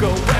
go away.